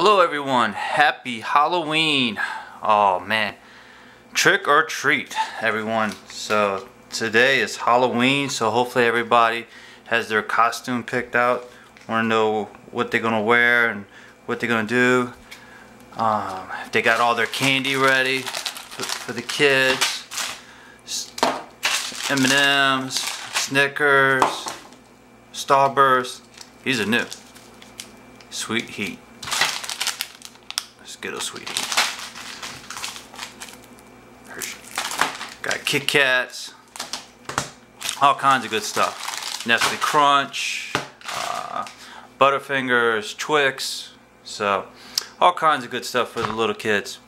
Hello everyone, happy Halloween. Oh man, trick or treat everyone. So today is Halloween, so hopefully everybody has their costume picked out. Want to know what they're gonna wear and what they're gonna do. Um, they got all their candy ready for, for the kids. M&M's, Snickers, Starburst. These are new. Sweet Heat. Skittle Sweet Heat. Hershey. Got Kit Kats. All kinds of good stuff. Nestle Crunch. Uh, Butterfingers. Twix. So, all kinds of good stuff for the little kids.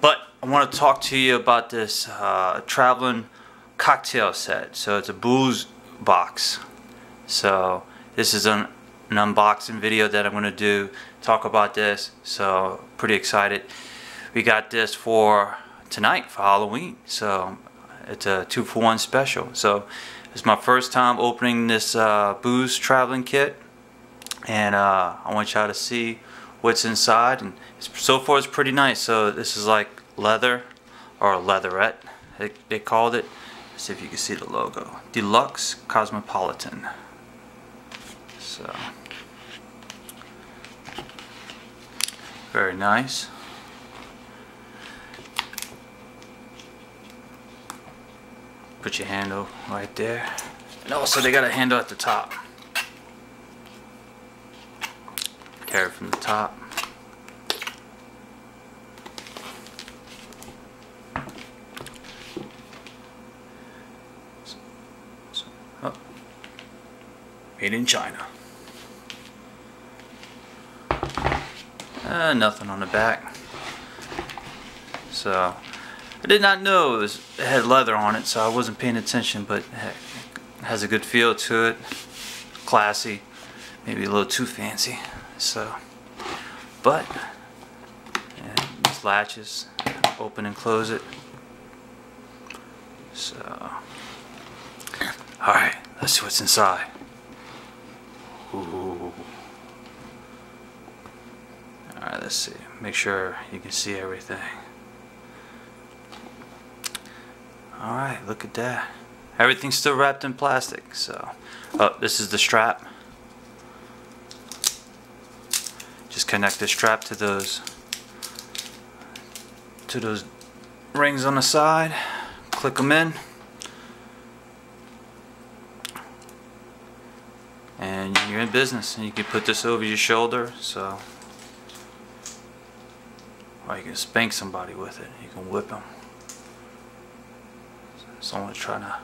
But I want to talk to you about this uh, traveling cocktail set. So it's a booze box. So this is an, an unboxing video that I'm going to do, talk about this. So pretty excited. We got this for tonight for Halloween. So it's a two for one special. So it's my first time opening this uh, booze traveling kit. And uh, I want y'all to see what's inside. And so far it's pretty nice. So this is like leather or leatherette, they, they called it. Let's see if you can see the logo. Deluxe Cosmopolitan. So, very nice. Put your handle right there. And also they got a handle at the top. Carry from the top. Oh. Made in China. Uh, nothing on the back. So, I did not know it, was, it had leather on it, so I wasn't paying attention, but it has a good feel to it. Classy. Maybe a little too fancy. So, but, yeah, these latches, open and close it. So, alright, let's see what's inside. Ooh. Let's see. Make sure you can see everything. Alright, look at that. Everything's still wrapped in plastic, so. Oh, this is the strap. Just connect the strap to those to those rings on the side. Click them in. and you're in business and you can put this over your shoulder so or you can spank somebody with it. You can whip them someone's trying to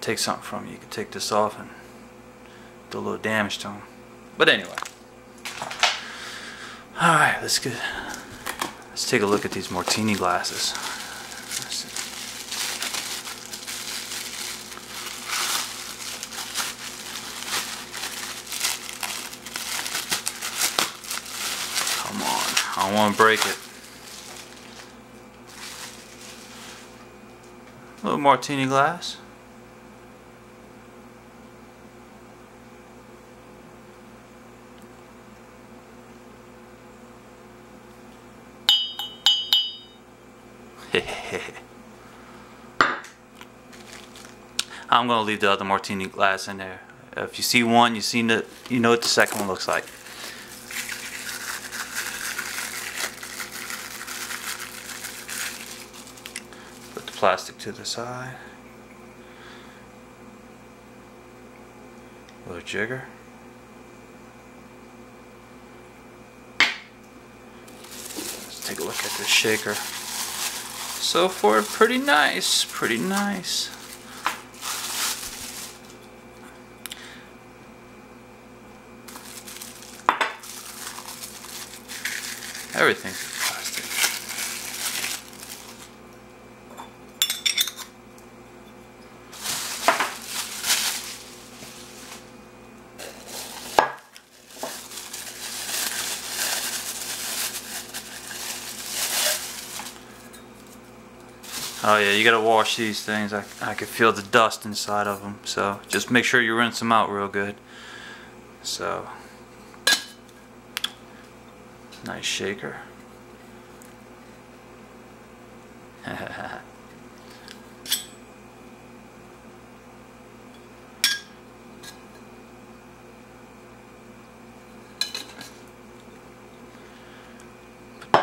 take something from you. You can take this off and do a little damage to them but anyway. Alright let's get let's take a look at these martini glasses. Come on, I don't want to break it. A little martini glass. I'm gonna leave the other martini glass in there. If you see one, you see the, you know what the second one looks like. Plastic to the side. Little jigger. Let's take a look at this shaker. So far, pretty nice, pretty nice. Everything's Oh yeah, you gotta wash these things. I, I can feel the dust inside of them. So just make sure you rinse them out real good. So Nice shaker.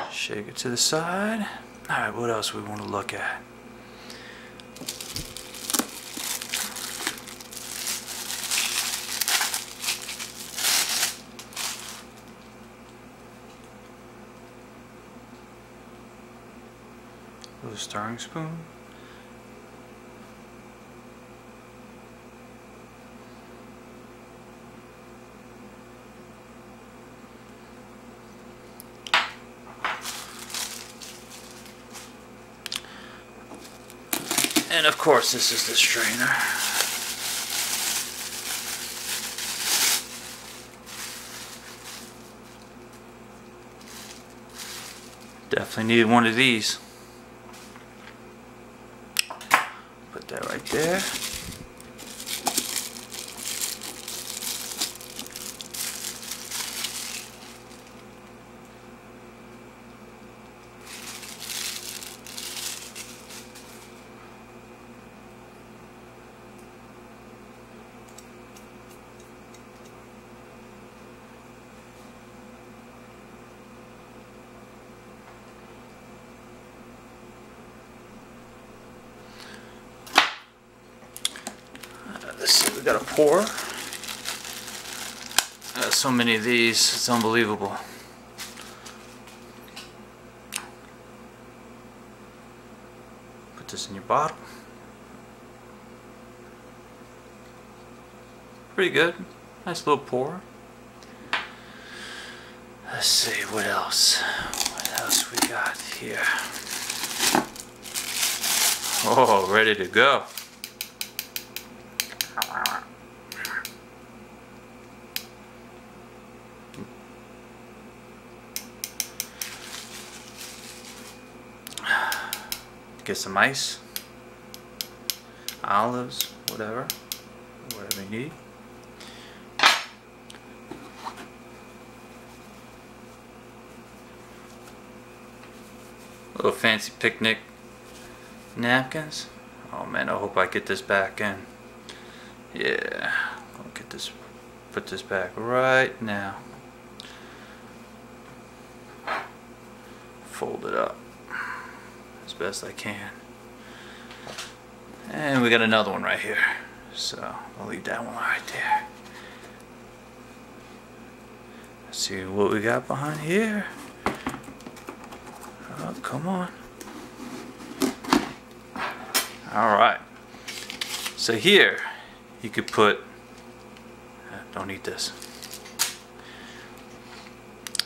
Shake it to the side. Alright, what else we want to look at? With a stirring spoon. And of course, this is the strainer. Definitely needed one of these. Put that right there. Let's see, we got a pour. Got so many of these, it's unbelievable. Put this in your bottle. Pretty good. Nice little pour. Let's see, what else? What else we got here? Oh, ready to go. Get some ice, olives, whatever, whatever you need. Little fancy picnic napkins. Oh man, I hope I get this back in. Yeah, I'll get this, put this back right now. Fold it up best I can. And we got another one right here. So I'll leave that one right there. Let's see what we got behind here. Oh, come on. Alright. So here, you could put, don't eat this.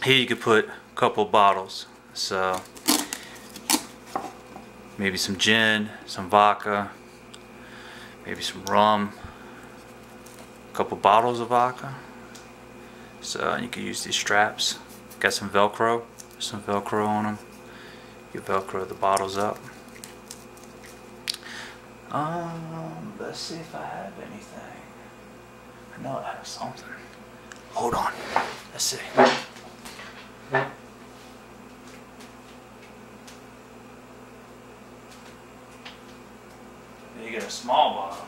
Here you could put a couple bottles. So, maybe some gin, some vodka, maybe some rum, a couple bottles of vodka. So you can use these straps. Got some Velcro, some Velcro on them. You Velcro the bottles up. Um, let's see if I have anything. I know I have something. Hold on. Let's see. You get a small bottle.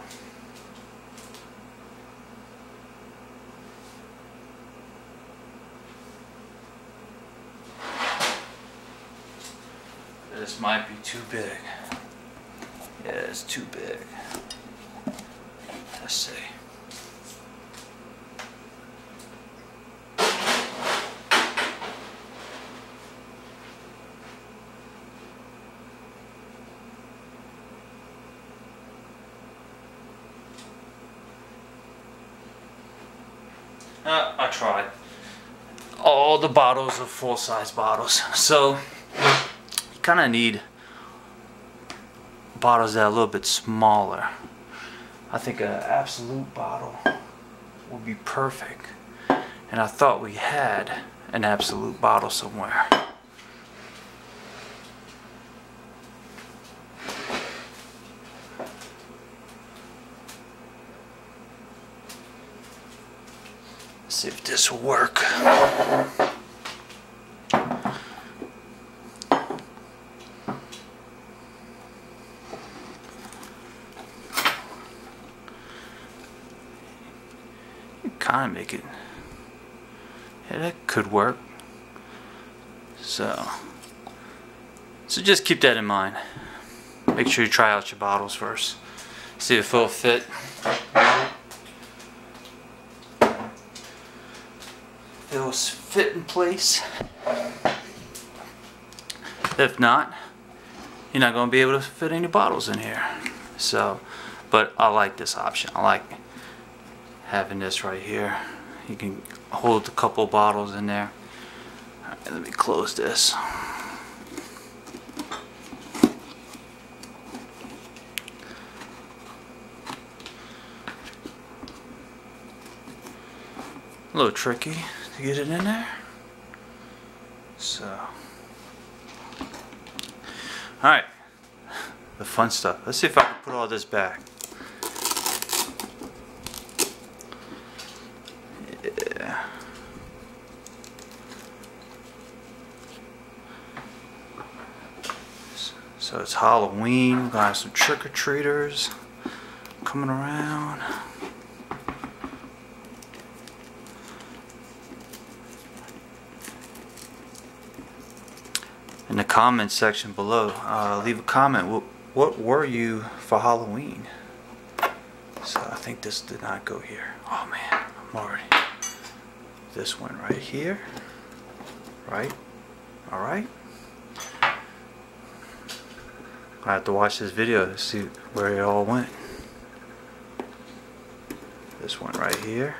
This might be too big. Yeah, it's too big. Let's see. Uh, I tried. All the bottles are full-size bottles, so you kind of need bottles that are a little bit smaller. I think an Absolut bottle would be perfect. And I thought we had an Absolut bottle somewhere. Let's see if this will work. kind of make it. Yeah that could work. So so just keep that in mind. Make sure you try out your bottles first. See if it'll fit. It'll fit in place. If not, you're not going to be able to fit any bottles in here. So, but I like this option. I like having this right here. You can hold a couple bottles in there. Right, let me close this. A little tricky to get it in there. So, alright, the fun stuff. Let's see if I can put all this back. Yeah. So it's Halloween. We're gonna have some trick-or-treaters coming around. In the comments section below. Uh, leave a comment. What, what were you for Halloween? So I think this did not go here. Oh man, I'm already. This one right here. Right? Alright. I have to watch this video to see where it all went. This one right here.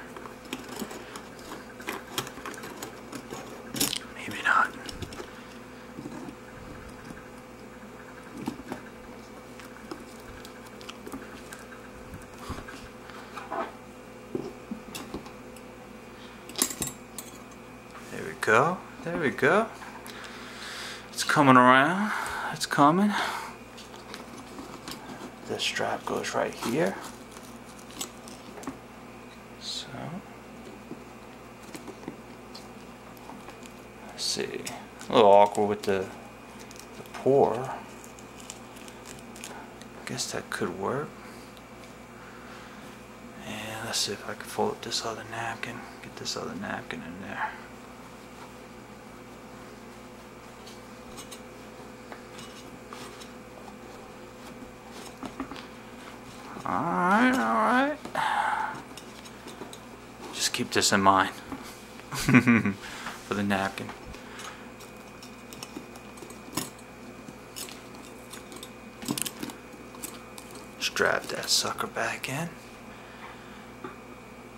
Maybe not. There we go. There we go. It's coming around. It's coming. The strap goes right here. So. Let's see. A little awkward with the, the pour. Guess that could work. And let's see if I can fold up this other napkin. Get this other napkin in there. Alright, alright. Just keep this in mind for the napkin. Strap that sucker back in.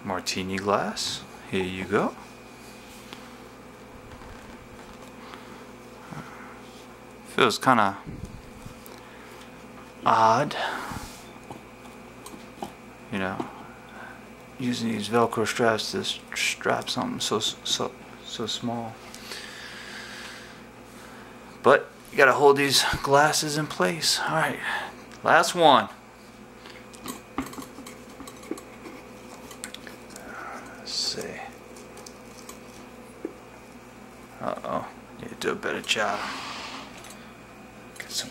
Martini glass. Here you go. Feels kind of odd you know, using these Velcro straps to strap something so so so small. But you gotta hold these glasses in place. All right, last one. Let's see. Uh oh, need to do a better job. Get some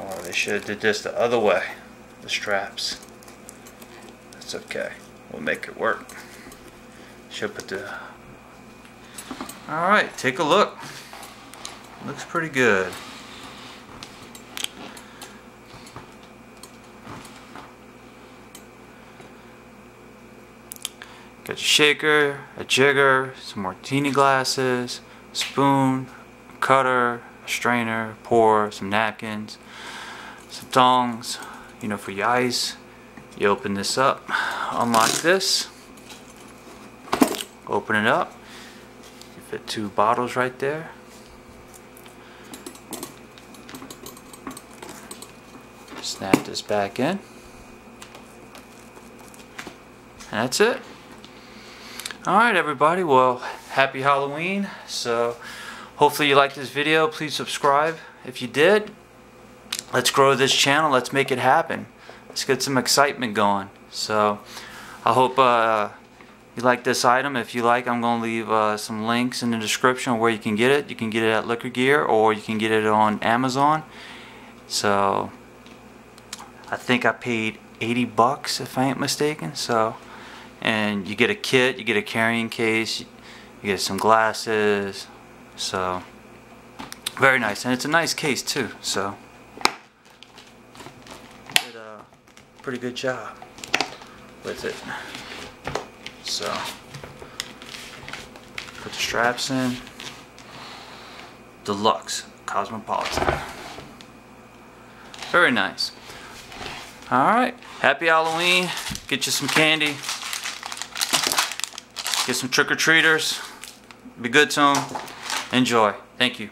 Oh, they should have did this the other way. The straps. That's okay. We'll make it work. Should put the... Alright, take a look. Looks pretty good. Got your shaker, a jigger, some martini glasses, spoon, cutter, strainer, pour, some napkins some tongs, you know, for your ice. You open this up, unlock this, open it up. You fit two bottles right there. Snap this back in. And that's it. Alright everybody, well, happy Halloween. So, hopefully you liked this video. Please subscribe if you did let's grow this channel let's make it happen let's get some excitement going so I hope uh, you like this item if you like I'm gonna leave uh, some links in the description where you can get it you can get it at Liquor Gear or you can get it on Amazon so I think I paid 80 bucks if I ain't mistaken. So, and you get a kit, you get a carrying case, you get some glasses. So, very nice, and it's a nice case too. So, did a pretty good job with it. So, put the straps in. Deluxe Cosmopolitan. Very nice. Alright, happy Halloween. Get you some candy. Get some trick-or-treaters. Be good to them. Enjoy. Thank you.